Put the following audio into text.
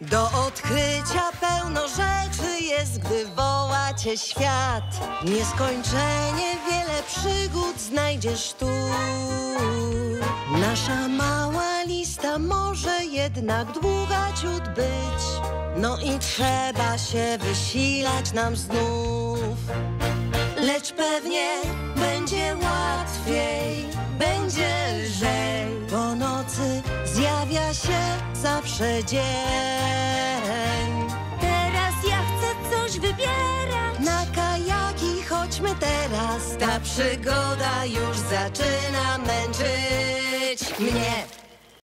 Do odkrycia pełno rzeczy jest, gdy woła cię świat. Nieskończenie wiele przygód znajdziesz tu. Nasza mała lista może jednak długa ciut być. No i trzeba się wysilać nam znów. Lecz pewnie będzie łatwiej, będzie lżej. Po nocy zjawia się zawsze dzień. Teraz ja chcę coś wybierać. Na kajaki chodźmy teraz. Ta przygoda już zaczyna męczyć mnie.